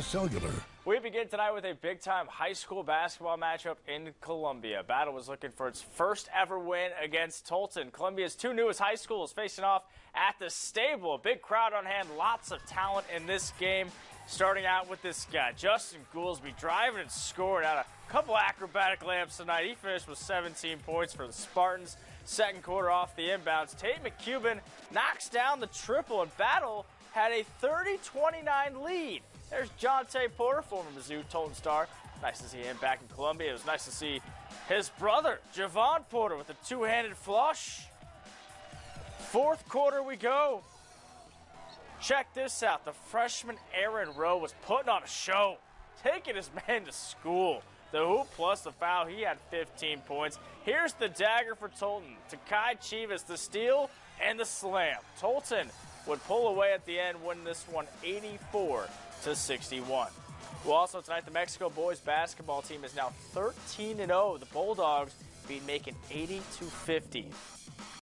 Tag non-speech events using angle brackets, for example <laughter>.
Cellular. We begin tonight with a big time high school basketball matchup in Columbia. Battle was looking for its first ever win against Tolton. Columbia's two newest high schools facing off at the stable. Big crowd on hand, lots of talent in this game. Starting out with this guy, Justin Goolsby, driving and scoring out a couple acrobatic layups tonight. He finished with 17 points for the Spartans. Second quarter off the inbounds. Tate McCubbin knocks down the triple, and Battle had a 30 29 lead. There's John Jontay Porter, former Mizzou Tolton star. Nice to see him back in Columbia. It was nice to see his brother, Jevon Porter, with a two handed flush. Fourth quarter we go. Check this out. The freshman Aaron Rowe was putting on a show, taking his <laughs> man to school. The hoop plus the foul, he had 15 points. Here's the dagger for Tolton. Takai Chivas, the steal and the slam. Tolton would pull away at the end, win this one 84 to 61. Well, also tonight, the Mexico boys basketball team is now 13 0. The Bulldogs beat Macon 80 to 50.